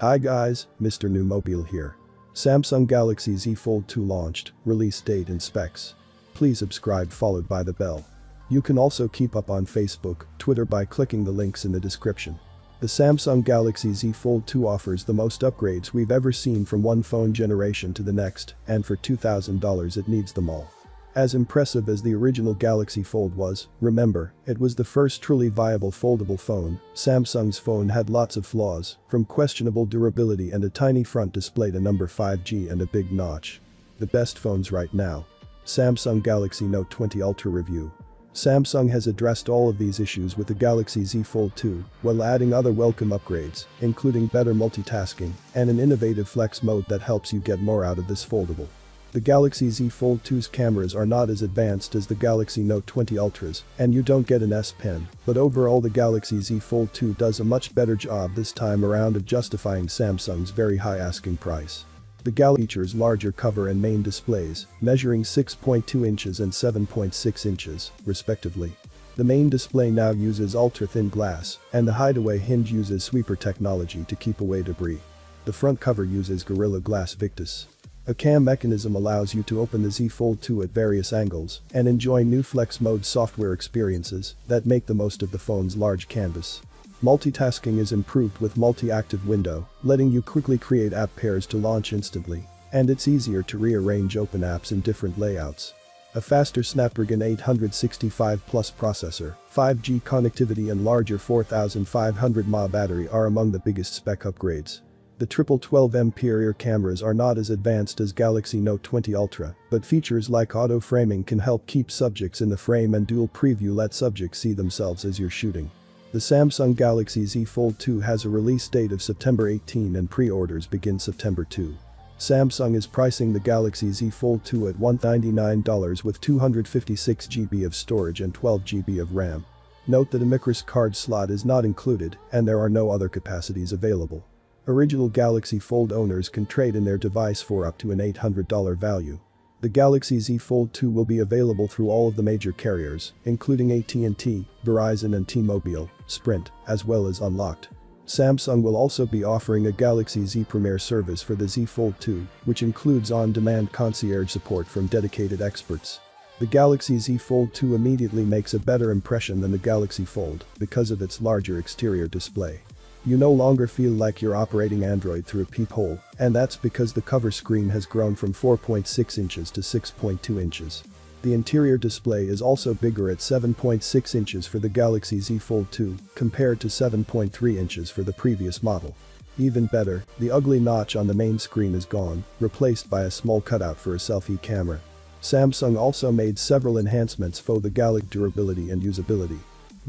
Hi guys, Mr. Newmobile here. Samsung Galaxy Z Fold 2 launched, release date and specs. Please subscribe followed by the bell. You can also keep up on Facebook, Twitter by clicking the links in the description. The Samsung Galaxy Z Fold 2 offers the most upgrades we've ever seen from one phone generation to the next, and for $2,000 it needs them all. As impressive as the original Galaxy Fold was, remember, it was the first truly viable foldable phone, Samsung's phone had lots of flaws, from questionable durability and a tiny front display to number 5G and a big notch. The best phones right now. Samsung Galaxy Note 20 Ultra Review. Samsung has addressed all of these issues with the Galaxy Z Fold 2, while adding other welcome upgrades, including better multitasking and an innovative flex mode that helps you get more out of this foldable. The Galaxy Z Fold 2's cameras are not as advanced as the Galaxy Note 20 Ultras, and you don't get an S Pen, but overall the Galaxy Z Fold 2 does a much better job this time around of justifying Samsung's very high asking price. The Galaxy features larger cover and main displays, measuring 6.2 inches and 7.6 inches, respectively. The main display now uses ultra-thin glass, and the hideaway hinge uses sweeper technology to keep away debris. The front cover uses Gorilla Glass Victus. A cam mechanism allows you to open the Z Fold 2 at various angles and enjoy new flex mode software experiences that make the most of the phone's large canvas. Multitasking is improved with multi-active window, letting you quickly create app pairs to launch instantly. And it's easier to rearrange open apps in different layouts. A faster Snapdragon 865 Plus processor, 5G connectivity and larger 4500 mAh battery are among the biggest spec upgrades. The triple 12MP rear cameras are not as advanced as Galaxy Note 20 Ultra, but features like auto framing can help keep subjects in the frame and dual preview let subjects see themselves as you're shooting. The Samsung Galaxy Z Fold 2 has a release date of September 18 and pre-orders begin September 2. Samsung is pricing the Galaxy Z Fold 2 at $199 with 256GB of storage and 12GB of RAM. Note that a microSD card slot is not included and there are no other capacities available. Original Galaxy Fold owners can trade in their device for up to an $800 value. The Galaxy Z Fold 2 will be available through all of the major carriers, including AT&T, Verizon and T-Mobile, Sprint, as well as Unlocked. Samsung will also be offering a Galaxy Z Premier service for the Z Fold 2, which includes on-demand concierge support from dedicated experts. The Galaxy Z Fold 2 immediately makes a better impression than the Galaxy Fold because of its larger exterior display. You no longer feel like you're operating Android through a peephole, and that's because the cover screen has grown from 4.6 inches to 6.2 inches. The interior display is also bigger at 7.6 inches for the Galaxy Z Fold 2 compared to 7.3 inches for the previous model. Even better, the ugly notch on the main screen is gone, replaced by a small cutout for a selfie camera. Samsung also made several enhancements for the Galaxy durability and usability.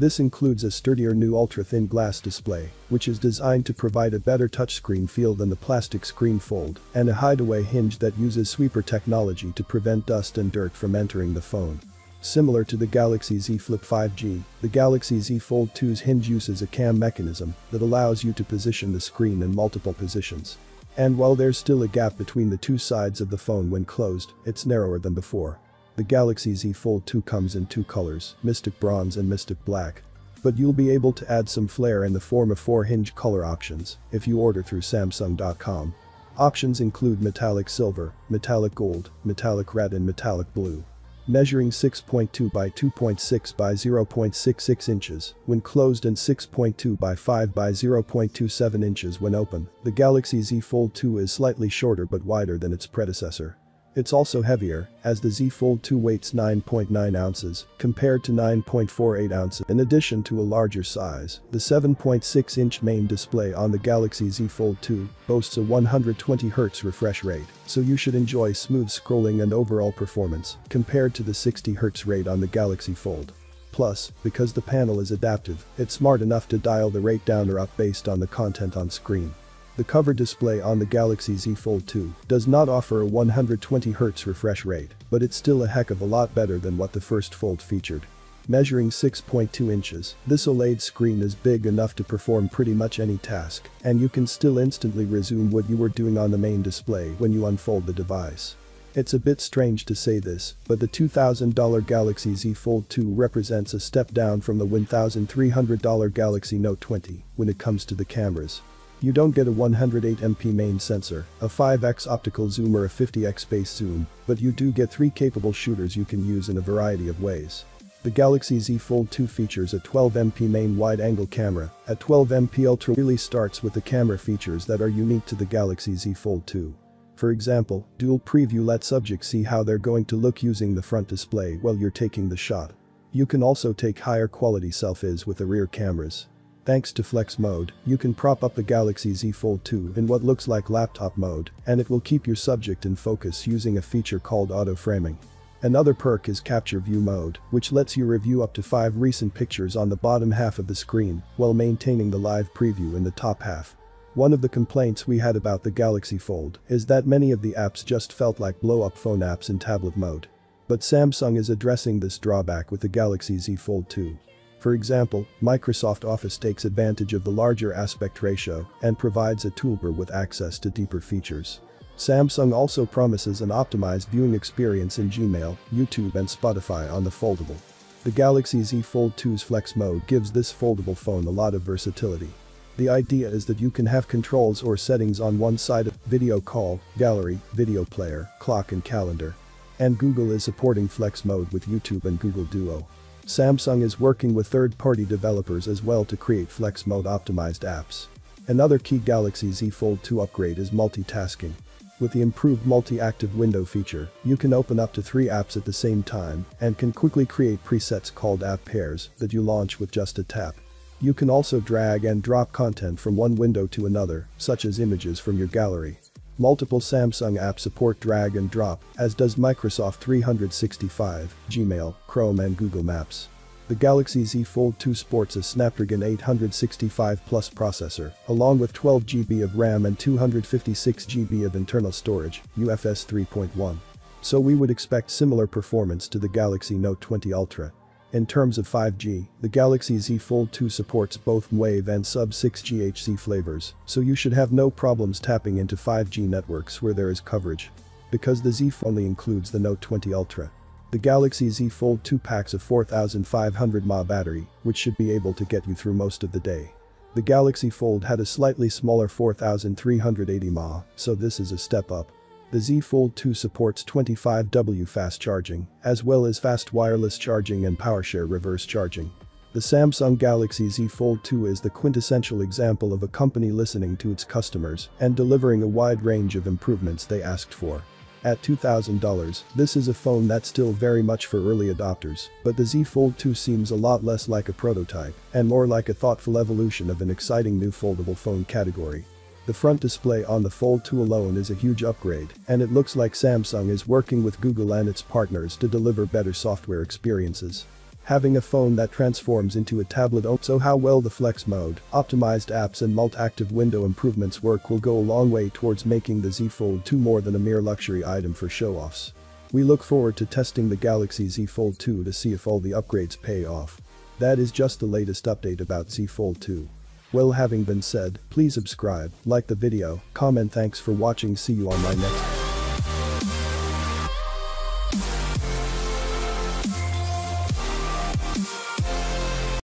This includes a sturdier new ultra-thin glass display, which is designed to provide a better touchscreen feel than the plastic screen fold, and a hideaway hinge that uses sweeper technology to prevent dust and dirt from entering the phone. Similar to the Galaxy Z Flip 5G, the Galaxy Z Fold 2's hinge uses a cam mechanism that allows you to position the screen in multiple positions. And while there's still a gap between the two sides of the phone when closed, it's narrower than before. The Galaxy Z Fold 2 comes in two colors, Mystic Bronze and Mystic Black. But you'll be able to add some flair in the form of four hinge color options if you order through Samsung.com. Options include metallic silver, metallic gold, metallic red and metallic blue. Measuring 6.2 by 2.6 by 0.66 inches when closed and 6.2 by 5 by 0.27 inches when open, the Galaxy Z Fold 2 is slightly shorter but wider than its predecessor. It's also heavier, as the Z Fold 2 weighs 9.9 ounces, compared to 9.48 ounces. In addition to a larger size, the 7.6-inch main display on the Galaxy Z Fold 2 boasts a 120Hz refresh rate, so you should enjoy smooth scrolling and overall performance, compared to the 60Hz rate on the Galaxy Fold. Plus, because the panel is adaptive, it's smart enough to dial the rate down or up based on the content on screen. The cover display on the Galaxy Z Fold 2 does not offer a 120Hz refresh rate, but it's still a heck of a lot better than what the first Fold featured. Measuring 6.2 inches, this OLED screen is big enough to perform pretty much any task, and you can still instantly resume what you were doing on the main display when you unfold the device. It's a bit strange to say this, but the $2,000 Galaxy Z Fold 2 represents a step down from the $1,300 Galaxy Note 20 when it comes to the cameras. You don't get a 108MP main sensor, a 5x optical zoom or a 50x Space Zoom, but you do get three capable shooters you can use in a variety of ways. The Galaxy Z Fold 2 features a 12MP main wide-angle camera, at 12MP Ultra really starts with the camera features that are unique to the Galaxy Z Fold 2. For example, dual preview lets subjects see how they're going to look using the front display while you're taking the shot. You can also take higher quality selfies with the rear cameras. Thanks to Flex Mode, you can prop up the Galaxy Z Fold 2 in what looks like laptop mode, and it will keep your subject in focus using a feature called auto framing. Another perk is Capture View Mode, which lets you review up to 5 recent pictures on the bottom half of the screen, while maintaining the live preview in the top half. One of the complaints we had about the Galaxy Fold is that many of the apps just felt like blow-up phone apps in tablet mode. But Samsung is addressing this drawback with the Galaxy Z Fold 2. For example, Microsoft Office takes advantage of the larger aspect ratio and provides a toolbar with access to deeper features. Samsung also promises an optimized viewing experience in Gmail, YouTube and Spotify on the foldable. The Galaxy Z Fold 2's Flex mode gives this foldable phone a lot of versatility. The idea is that you can have controls or settings on one side of video call, gallery, video player, clock and calendar. And Google is supporting Flex mode with YouTube and Google Duo. Samsung is working with third-party developers as well to create flex mode optimized apps. Another key Galaxy Z Fold 2 upgrade is multitasking. With the improved multi-active window feature, you can open up to three apps at the same time and can quickly create presets called app pairs that you launch with just a tap. You can also drag and drop content from one window to another, such as images from your gallery. Multiple Samsung apps support drag and drop, as does Microsoft 365, Gmail, Chrome and Google Maps. The Galaxy Z Fold 2 sports a Snapdragon 865 Plus processor, along with 12GB of RAM and 256GB of internal storage, UFS 3.1. So we would expect similar performance to the Galaxy Note 20 Ultra. In terms of 5G, the Galaxy Z Fold 2 supports both Wave and Sub-6 GHz flavors, so you should have no problems tapping into 5G networks where there is coverage. Because the Z Fold only includes the Note 20 Ultra. The Galaxy Z Fold 2 packs a 4500 mAh battery, which should be able to get you through most of the day. The Galaxy Fold had a slightly smaller 4380 mAh, so this is a step up. The Z Fold 2 supports 25W fast charging, as well as fast wireless charging and PowerShare reverse charging. The Samsung Galaxy Z Fold 2 is the quintessential example of a company listening to its customers and delivering a wide range of improvements they asked for. At $2,000, this is a phone that's still very much for early adopters, but the Z Fold 2 seems a lot less like a prototype and more like a thoughtful evolution of an exciting new foldable phone category. The front display on the Fold 2 alone is a huge upgrade, and it looks like Samsung is working with Google and its partners to deliver better software experiences. Having a phone that transforms into a tablet so how well the flex mode, optimized apps and multi-active window improvements work will go a long way towards making the Z Fold 2 more than a mere luxury item for show-offs. We look forward to testing the Galaxy Z Fold 2 to see if all the upgrades pay off. That is just the latest update about Z Fold 2. Well having been said, please subscribe, like the video, comment thanks for watching see you on my next